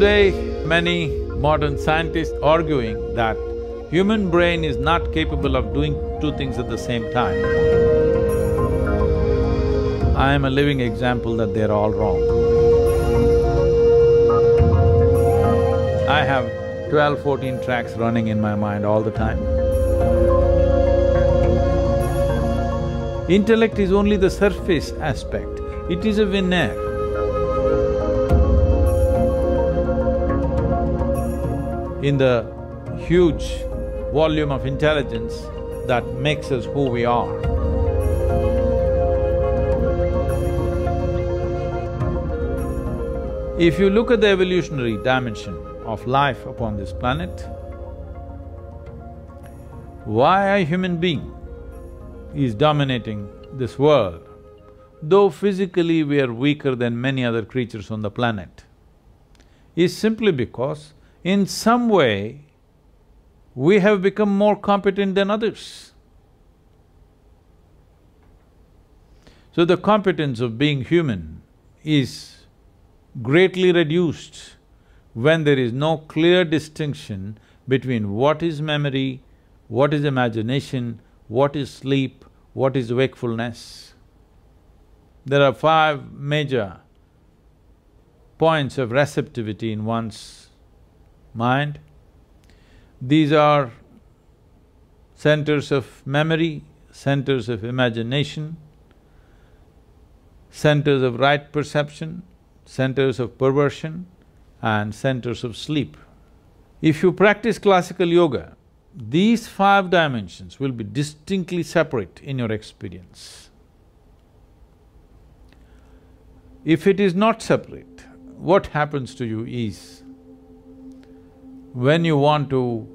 Today, many modern scientists arguing that human brain is not capable of doing two things at the same time. I am a living example that they're all wrong. I have 12, 14 tracks running in my mind all the time. Intellect is only the surface aspect, it is a veneer. In the huge volume of intelligence that makes us who we are. If you look at the evolutionary dimension of life upon this planet, why a human being is dominating this world, though physically we are weaker than many other creatures on the planet, is simply because in some way we have become more competent than others. So the competence of being human is greatly reduced when there is no clear distinction between what is memory, what is imagination, what is sleep, what is wakefulness. There are five major points of receptivity in one's mind. These are centers of memory, centers of imagination, centers of right perception, centers of perversion, and centers of sleep. If you practice classical yoga, these five dimensions will be distinctly separate in your experience. If it is not separate, what happens to you is, when you want to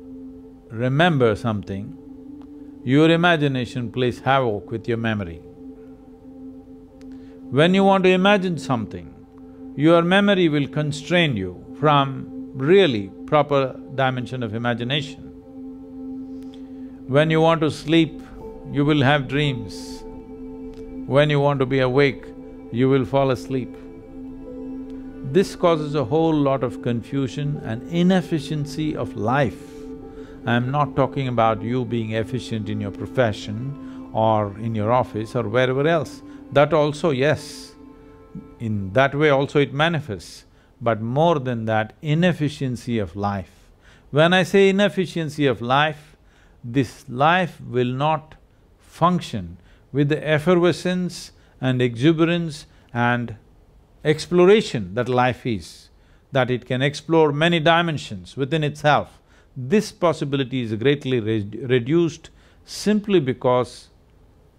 remember something, your imagination plays havoc with your memory. When you want to imagine something, your memory will constrain you from really proper dimension of imagination. When you want to sleep, you will have dreams. When you want to be awake, you will fall asleep. This causes a whole lot of confusion and inefficiency of life. I'm not talking about you being efficient in your profession or in your office or wherever else. That also, yes, in that way also it manifests, but more than that, inefficiency of life. When I say inefficiency of life, this life will not function with the effervescence and exuberance and exploration that life is, that it can explore many dimensions within itself. This possibility is greatly re reduced simply because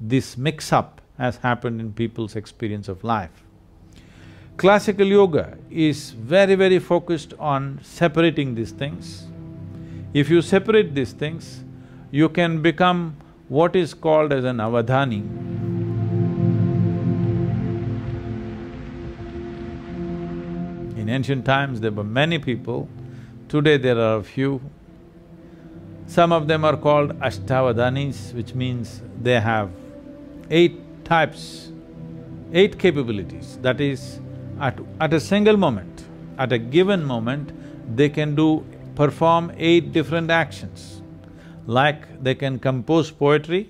this mix-up has happened in people's experience of life. Classical yoga is very, very focused on separating these things. If you separate these things, you can become what is called as an avadhani. In ancient times, there were many people, today there are a few. Some of them are called ashtavadhanis, which means they have eight types, eight capabilities. That is, at, at a single moment, at a given moment, they can do… perform eight different actions like they can compose poetry,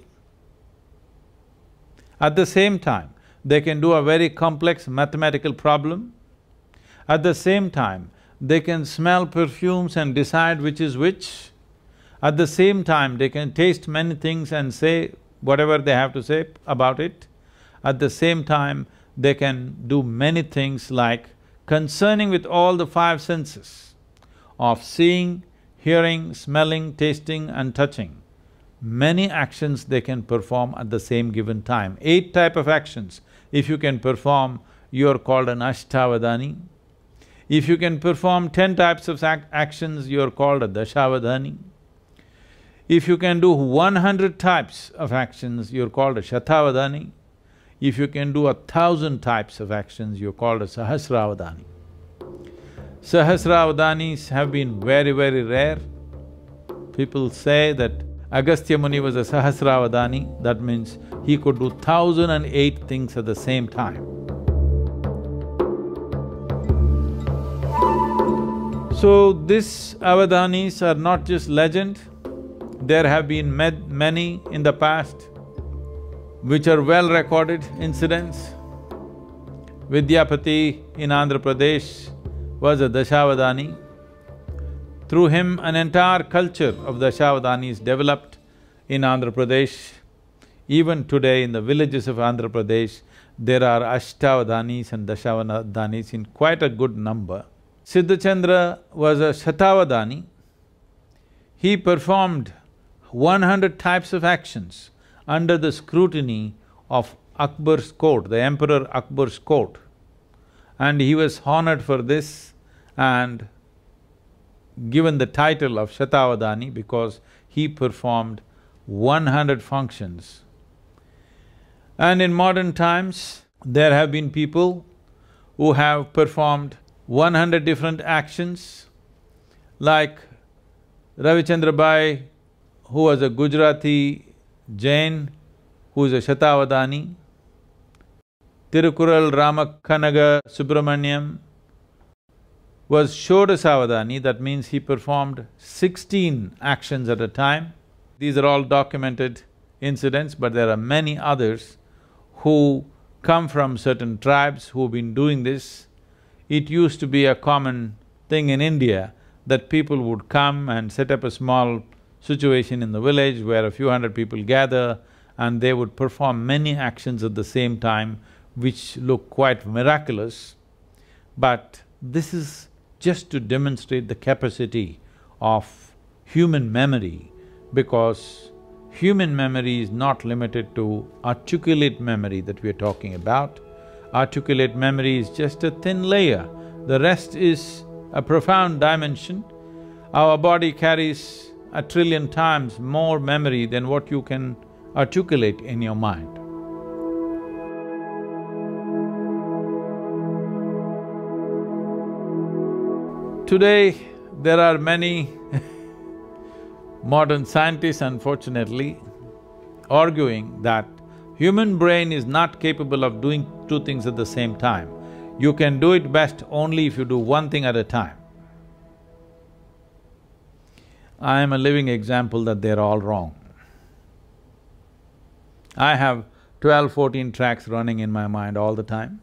at the same time, they can do a very complex mathematical problem. At the same time, they can smell perfumes and decide which is which. At the same time, they can taste many things and say whatever they have to say about it. At the same time, they can do many things like concerning with all the five senses of seeing, hearing, smelling, tasting and touching. Many actions they can perform at the same given time. Eight type of actions, if you can perform, you are called an Ashtavadhani. If you can perform ten types of ac actions, you are called a Dashavadhani. If you can do one hundred types of actions, you're called a Shatavadhani. If you can do a thousand types of actions, you're called a Sahasravadhani. Sahasravadhanis have been very, very rare. People say that Agastya Muni was a Sahasravadhani, that means he could do thousand and eight things at the same time. So, these Avadhanis are not just legend, there have been many in the past which are well recorded incidents. Vidyapati in Andhra Pradesh was a Dashavadhani. Through him, an entire culture of Dashavadhanis developed in Andhra Pradesh. Even today in the villages of Andhra Pradesh, there are Ashtavadhanis and Dashavadhanis in quite a good number. Siddhachandra was a Shatavadhani. He performed one hundred types of actions under the scrutiny of Akbar's court, the Emperor Akbar's court. And he was honored for this and given the title of Shatavadhani because he performed one hundred functions. And in modern times, there have been people who have performed one hundred different actions, like Ravichandra Bai, who was a Gujarati Jain, who is a Shatavadhani, Tirukural Ramakanaga Subramaniam was Shodasavadhani, that means he performed sixteen actions at a time. These are all documented incidents, but there are many others who come from certain tribes who've been doing this. It used to be a common thing in India that people would come and set up a small situation in the village where a few hundred people gather and they would perform many actions at the same time which look quite miraculous. But this is just to demonstrate the capacity of human memory because human memory is not limited to articulate memory that we are talking about. Articulate memory is just a thin layer, the rest is a profound dimension. Our body carries a trillion times more memory than what you can articulate in your mind. Today, there are many modern scientists unfortunately arguing that human brain is not capable of doing two things at the same time. You can do it best only if you do one thing at a time. I am a living example that they're all wrong. I have twelve, fourteen tracks running in my mind all the time.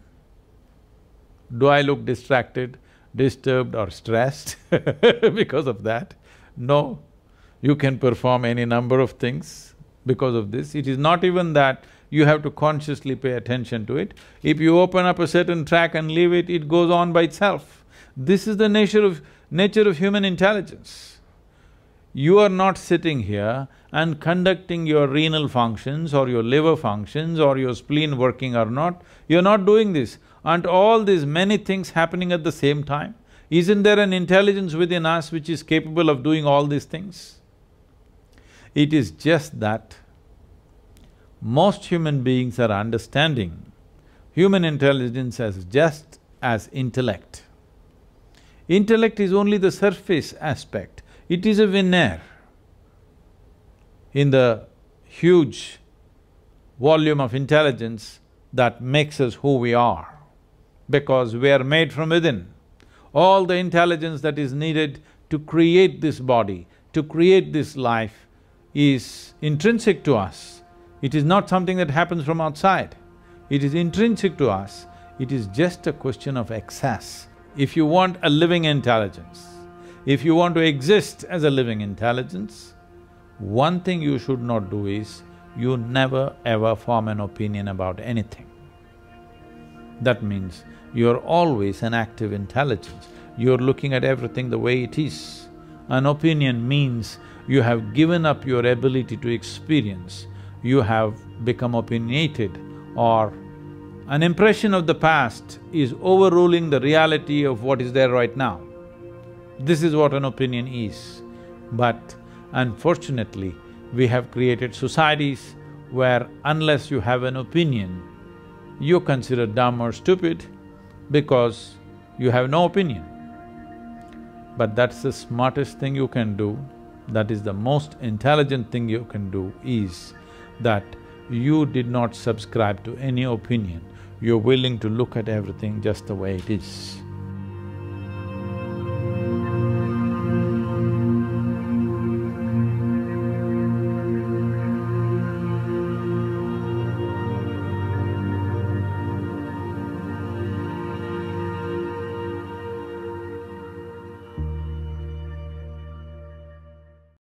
Do I look distracted, disturbed or stressed because of that? No. You can perform any number of things because of this. It is not even that you have to consciously pay attention to it. If you open up a certain track and leave it, it goes on by itself. This is the nature of… nature of human intelligence. You are not sitting here and conducting your renal functions or your liver functions or your spleen working or not, you're not doing this. Aren't all these many things happening at the same time? Isn't there an intelligence within us which is capable of doing all these things? It is just that most human beings are understanding human intelligence as just as intellect. Intellect is only the surface aspect. It is a veneer in the huge volume of intelligence that makes us who we are, because we are made from within. All the intelligence that is needed to create this body, to create this life is intrinsic to us. It is not something that happens from outside. It is intrinsic to us. It is just a question of excess. If you want a living intelligence, if you want to exist as a living intelligence, one thing you should not do is, you never ever form an opinion about anything. That means you're always an active intelligence, you're looking at everything the way it is. An opinion means you have given up your ability to experience, you have become opinionated or an impression of the past is overruling the reality of what is there right now. This is what an opinion is. But unfortunately, we have created societies where unless you have an opinion, you're considered dumb or stupid because you have no opinion. But that's the smartest thing you can do, that is the most intelligent thing you can do is that you did not subscribe to any opinion, you're willing to look at everything just the way it is.